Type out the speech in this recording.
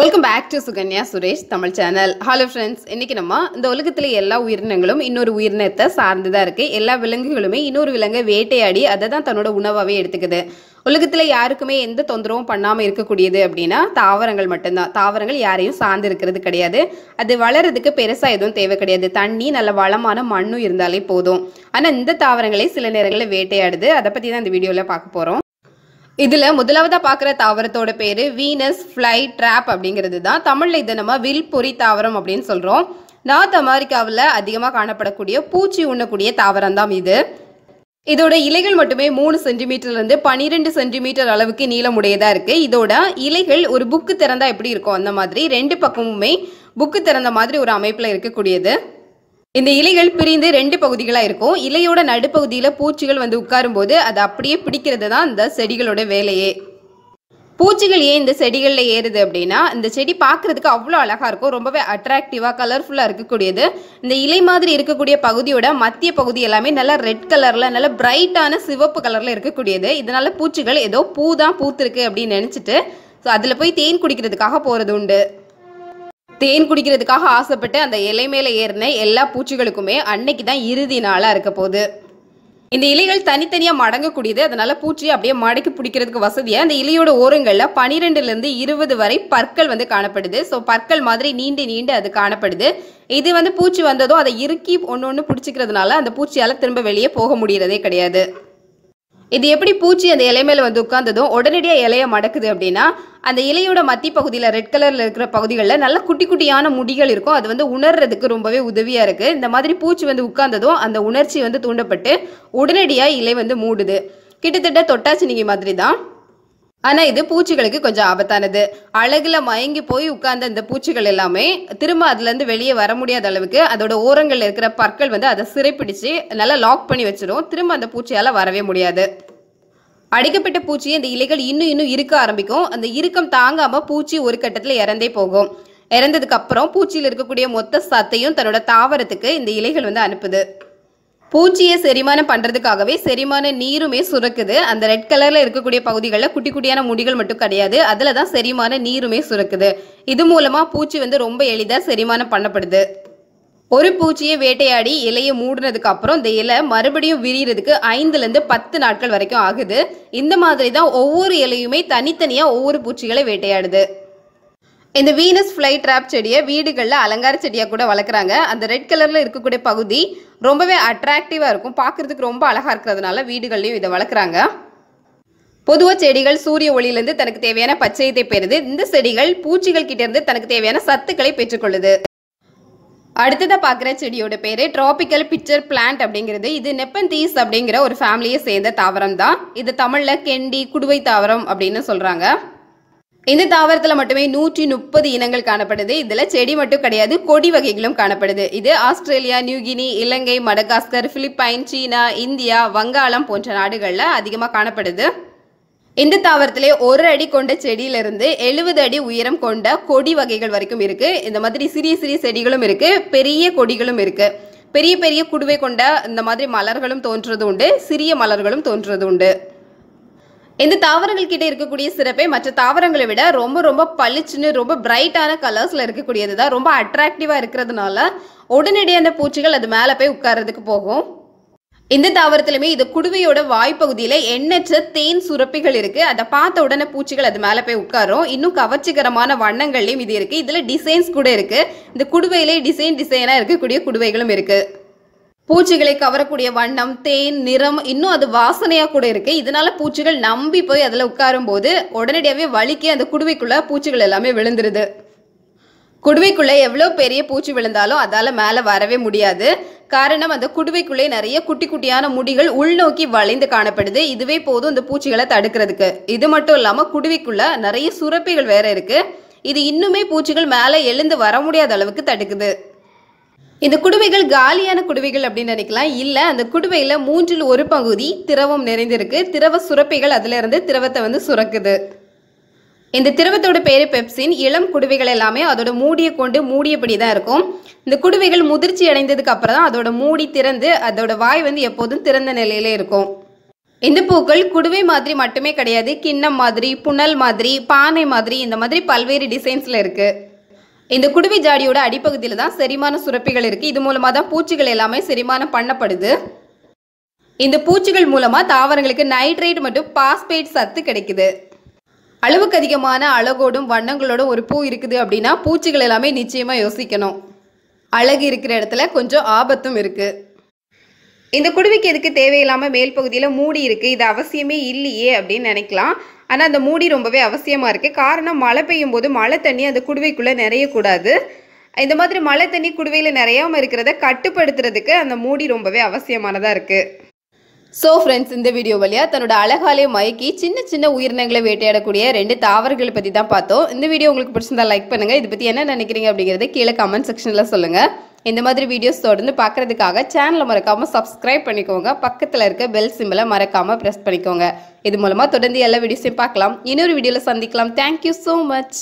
Welcome back to Sukanya Suresh Tamil channel hello friends இன்றைக்கி நம்ம இந்த உலகத்தில் எல்லா உயிரினங்களும் இன்னொரு உயிரினத்தை சார்ந்து தான் இருக்குது எல்லா விலங்குகளுமே இன்னொரு விலங்கை வேட்டையாடி அதை தான் தன்னோட உணவாகவே எடுத்துக்குது. உலகத்தில் யாருக்குமே எந்த தொந்தரவும் பண்ணாமல் இருக்கக்கூடியது அப்படின்னா தாவரங்கள் மட்டும்தான். தாவரங்கள் யாரையும் சார்ந்து இருக்கிறது கிடையாது. அது வளர்றதுக்கு பெருசாக எதுவும் தேவை கிடையாது. தண்ணி நல்ல வளமான மண்ணும் இருந்தாலே போதும். ஆனால் இந்த தாவரங்களே சில நேரங்களில் வேட்டையாடுது. அதை பற்றி தான் இந்த வீடியோவில் பார்க்க போகிறோம் இதில் முதலாவதாக பார்க்குற தாவரத்தோட பேர் வீனஸ் ஃப்ளை ட்ராப் அப்படிங்கிறது தான் தமிழில் இதை நம்ம வில்பொறி தாவரம் அப்படின்னு சொல்கிறோம் நார்த் அமெரிக்காவில் அதிகமாக காணப்படக்கூடிய பூச்சி உண்ணக்கூடிய தாவரம் தான் இது. இதோட இலைகள் மட்டுமே மூணு சென்டிமீட்டர்லேருந்து பன்னிரெண்டு சென்டிமீட்டர் அளவுக்கு நீளமுடையதாக இருக்குது இதோட இலைகள் ஒரு புக்கு திறந்தால் எப்படி இருக்கும்? அந்த மாதிரி ரெண்டு பக்கமுமே புக்கு திறந்த மாதிரி ஒரு அமைப்பில் இருக்கக்கூடியது. இந்த இலைகள் பிரிந்து ரெண்டு பகுதிகளாக இருக்கும். இலையோட நடுப்பகுதியில் பூச்சிகள் வந்து உட்காரும்போது அது அப்படியே பிடிக்கிறது தான் இந்த செடிகளோட வேலையே. பூச்சிகள் ஏன் இந்த செடிகளில் ஏறுது அப்படின்னா இந்த செடி பார்க்குறதுக்கு அவ்வளோ அழகாக இருக்கும். ரொம்பவே அட்ராக்டிவாக கலர்ஃபுல்லாக இருக்கக்கூடியது. இந்த இலை மாதிரி இருக்கக்கூடிய பகுதியோட மத்திய பகுதி எல்லாமே நல்லா ரெட் கலரில் நல்லா பிரைட்டான சிவப்பு கலரில் இருக்கக்கூடியது. இதனால் பூச்சிகள் ஏதோ பூ தான் பூத்திருக்கு அப்படின்னு நினச்சிட்டு ஸோ அதில் போய் தேன் குடிக்கிறதுக்காக போகிறது உண்டு. தேன் குடிக்கிறதுக்காக ஆசைப்பட்டு அந்த இலை மேலே ஏறின எல்லா பூச்சிகளுக்குமே அன்னைக்கு தான் இறுதி நாளாக இருக்க போகுது. இந்த இலைகள் தனித்தனியாக மடங்கக்கூடியது. அதனால பூச்சி அப்படியே மடக்கி பிடிக்கிறதுக்கு வசதியாக அந்த இலையோட ஓரங்களில் பனிரெண்டுலேருந்து இருபது வரை பற்கள் வந்து காணப்படுது. ஸோ பற்கள் மாதிரி நீண்டு நீண்டு அது காணப்படுது. இது வந்து பூச்சி வந்ததும் அதை இறுக்கி ஒன்று ஒன்று பிடிச்சிக்கிறதுனால அந்த பூச்சியால் திரும்ப வெளியே போக முடியறதே கிடையாது. இது எப்படி பூச்சி அந்த இலை மேலே வந்து உட்காந்ததும் உடனடியாக இலையை மடக்குது அப்படின்னா அந்த இலையோட மத்தி பகுதியில் ரெட் கலரில் இருக்கிற பகுதிகளில் நல்ல குட்டி குட்டியான முடிகள் இருக்கும். அது வந்து உணர்றதுக்கு ரொம்பவே உதவியாக இருக்குது இந்த மாதிரி பூச்சி வந்து உட்கார்ந்ததும் அந்த உணர்ச்சி வந்து தூண்டப்பட்டு உடனடியாக இலை வந்து மூடுது. கிட்டத்தட்ட தொட்டாச்சினிங்கி மாதிரி தான். ஆனால் இது பூச்சிகளுக்கு கொஞ்சம் ஆபத்தானது. அழகுல மயங்கி போய் உட்கார்ந்த இந்த பூச்சிகள் எல்லாமே திரும்ப அதுலேருந்து வெளியே வர முடியாத அளவுக்கு அதோட ஓரங்களில் இருக்கிற பற்கள் வந்து அதை சிறைப்பிடிச்சு நல்லா லாக் பண்ணி வச்சிடும் திரும்ப அந்த பூச்சியால் வரவே முடியாது. அடிக்கப்பட்ட பூச்சி அந்த இலைகள் இன்னும் இன்னும் இருக்க ஆரம்பிக்கும். அந்த இறுக்கம் தாங்காம பூச்சி ஒரு கட்டத்தில் இறந்தே போகும். இறந்ததுக்கு அப்புறம் பூச்சியில் இருக்கக்கூடிய மொத்த சத்தையும் தன்னோட தாவரத்துக்கு இந்த இலைகள் வந்து அனுப்புது. பூச்சியை செரிமானம் பண்ணுறதுக்காகவே செரிமான நீருமே சுரக்குது. அந்த ரெட் கலரில் இருக்கக்கூடிய பகுதிகளில் குட்டி குட்டியான முடிகள் மட்டும் கிடையாது. அதில் தான் செரிமான நீருமே சுரக்குது. இது மூலமாக பூச்சி வந்து ரொம்ப எளிதாக செரிமானம் பண்ணப்படுது. ஒரு பூச்சியை வேட்டையாடி இலையை மூடினதுக்கு அப்புறம் இந்த இலை மறுபடியும் விரியறதுக்கு ஐந்துலேருந்து பத்து நாட்கள் வரைக்கும் ஆகுது. இந்த மாதிரி தான் ஒவ்வொரு இலையுமே தனித்தனியாக ஒவ்வொரு பூச்சிகளை வேட்டையாடுது. இந்த வீனஸ் ஃப்ளை ட்ராப் செடியை வீடுகளில் அலங்கார செடியாக கூட வளர்க்குறாங்க. அந்த ரெட் கலரில் இருக்கக்கூடிய பகுதி ரொம்பவே அட்ராக்டிவாக இருக்கும். பார்க்குறதுக்கு ரொம்ப அழகாக இருக்கிறதுனால வீடுகள்லையும் இதை வளர்க்குறாங்க. பொதுவாக செடிகள் சூரிய ஒளியிலேருந்து தனக்கு தேவையான பச்சையத்தை பெறுது. இந்த செடிகள் பூச்சிகள் கிட்டேருந்து தனக்கு தேவையான சத்துக்களை பெற்றுக்கொள்ளுது. அடுத்ததாக பார்க்குற செடியோட பேர் ட்ராபிக்கல் பிக்சர் பிளான்ட் அப்படிங்கிறது. இது நெப்பந்தீஸ் அப்படிங்கிற ஒரு ஃபேமிலியை சேர்ந்த தாவரம் தான் இது தமிழில் கெண்டி குடுவை தாவரம் அப்படின்னு சொல்கிறாங்க இந்த தாவரத்தில் மட்டுமே நூற்றி முப்பது இனங்கள் காணப்படுது. இதில் செடி மட்டும் கிடையாது கொடி வகைகளும் காணப்படுது. இது Australia New Guinea Ilangai Madagascar Philippine China India Vangalam போன்ற நாடுகளில் அதிகமாக காணப்படுது. இந்த தாவரத்திலே ஒரு அடி கொண்ட செடியிலிருந்து எழுபது அடி உயரம் கொண்ட கொடி வகைகள் வரைக்கும் இருக்கு. இந்த மாதிரி சிறிய சிறிய செடிகளும் இருக்கு பெரிய கொடிகளும் இருக்கு. பெரிய பெரிய குடுவை கொண்ட இந்த மாதிரி மலர்களும் தோன்றது உண்டு சிறிய மலர்களும் தோன்றது உண்டு. இந்த தாவரங்கள் கிட்ட இருக்கக்கூடிய சிறப்பே மற்ற தாவரங்களை விட ரொம்ப ரொம்ப பளிச்சுன்னு ரொம்ப பிரைட்டான கலர்ஸ்ல இருக்கக்கூடியது தான் ரொம்ப அட்ராக்டிவா இருக்கிறதுனால உடனடியான அந்த பூச்சிகள் அது மேலே போய் உட்கார்றதுக்கு போகும். இந்த தாவரத்திலுமே இது குடுவையோட வாய்ப்பகுதியில் எண்ணற்ற தேன் சுரப்பிகள் இருக்கு. அதை பார்த்த உடனே பூச்சிகள் அது மேலே போய் உட்காரும். இன்னும் கவர்ச்சிகரமான வண்ணங்கள்லையும் இது இருக்கு. இதுல டிசைன்ஸ் கூட இருக்கு. இந்த குடுவையிலே டிசைன் டிசைனா இருக்கக்கூடிய குடுவைகளும் இருக்கு. பூச்சிகளை கவரக்கூடிய வண்ணம் தேன் நிறம் இன்னும் அது வாசனையாக கூட இருக்கு. இதனால பூச்சிகள் நம்பி போய் அதில் உட்காரும் போது உடனடியாகவே வலிக்கு அந்த குடுவைக்குள்ள பூச்சிகள் எல்லாமே விழுந்துருது. குடுவைக்குள்ளே எவ்வளோ பெரிய பூச்சி விழுந்தாலும் அதால் மேலே வரவே முடியாது. காரணம் அந்த குடுவைக்குள்ளே நிறைய குட்டி குட்டியான முடிகள் உள்நோக்கி வளைந்து காணப்படுது. இதுவே போதும் இந்த பூச்சிகளை தடுக்கிறதுக்கு. இது மட்டும் இல்லாமல் குடுவைக்குள்ளே நிறைய சுரப்பிகள் வேற இருக்கு. இது இன்னுமே பூச்சிகள் மேலே எழுந்து வர முடியாத அளவுக்கு தடுக்குது. இந்த குடுவைகள் காலியான குடுவைகள் அப்படின்னு நினைக்கலாம். இல்லை அந்த குடுவையில் மூன்றில் ஒரு பகுதி திரவம் நிறைந்திருக்கு. திரவ சுரப்பிகள் அதிலிருந்து திரவத்தை வந்து சுரக்குது. இந்த திரவத்தோட பேர் பெப்சின். இளம் குடுவைகள் எல்லாமே அதோட மூடியை கொண்டு மூடியபடி தான் இருக்கும். இந்த குடுவைகள் முதிர்ச்சி அடைந்ததுக்கு அப்புறம் தான் அதோட மூடி திறந்து அதோட வாய் வந்து எப்போதும் திறந்த நிலையில இருக்கும். இந்த பூக்கள் குடுவை மாதிரி மட்டுமே கிடையாது. கிண்ணம் மாதிரி புனல் மாதிரி பானை மாதிரி இந்த மாதிரி பல்வேறு டிசைன்ஸில் இருக்குது இந்த குடுவை ஜாடியோட அடிப்பகுதியில் தான் செரிமான சுரப்பிகள் இருக்குது இது மூலமாக தான் பூச்சிகள் எல்லாமே செரிமானம் பண்ணப்படுது. இந்த பூச்சிகள் மூலமாக தாவரங்களுக்கு நைட்ரேட் மற்றும் பாஸ்பேட் சத்து கிடைக்குது. அளவுக்கு அதிகமான அழகோடும் வண்ணங்களோடும் ஒரு பூ இருக்குது அப்படின்னா பூச்சிகள் எல்லாமே நிச்சயமாக யோசிக்கணும். அழகு இருக்கிற இடத்துல கொஞ்சம் ஆபத்தும் இருக்குது இந்த குடுவைக்கு எதுக்கு தேவையில்லாமல் மேல் பகுதியில் மூடி இருக்குது இது அவசியமே இல்லையே அப்படின்னு நினைக்கலாம். ஆனால் அந்த மூடி ரொம்பவே அவசியமாக இருக்குது காரணம் மழை பெய்யும் போது மழை தண்ணி அந்த குடுவைக்குள்ளே நிறையக்கூடாது. இந்த மாதிரி மழை தண்ணி குடுவையில் நிறையாமல் இருக்கிறத கட்டுப்படுத்துறதுக்கு அந்த மூடி ரொம்பவே அவசியமானதாக இருக்குது ஸோ ஃப்ரெண்ட்ஸ் இந்த வீடியோ வழியா தன்னோட அழகாலே மயக்கி சின்ன சின்ன உயிரினங்களை வேட்டையாடக்கூடிய ரெண்டு தாவரங்களை பற்றி தான் பார்த்தோம். இந்த வீடியோ உங்களுக்கு பிடிச்சிருந்தா லைக் பண்ணுங்க. இதை பற்றி என்ன நினைக்கிறீங்க அப்படிங்கிறது கீழே கமெண்ட் செக்ஷனில் சொல்லுங்கள் இந்த மாதிரி வீடியோஸ் தொடர்ந்து பார்க்கறதுக்காக சேனலை மறக்காமல் சப்ஸ்கிரைப் பண்ணிக்கோங்க. பக்கத்தில் இருக்க பெல் சிம்பிளை மறக்காமல் ப்ரெஸ் பண்ணிக்கோங்க. இது மூலமாக தொடர்ந்து எல்லா வீடியோஸையும் பார்க்கலாம். இன்னொரு வீடியோவில் சந்திக்கலாம். Thank you so much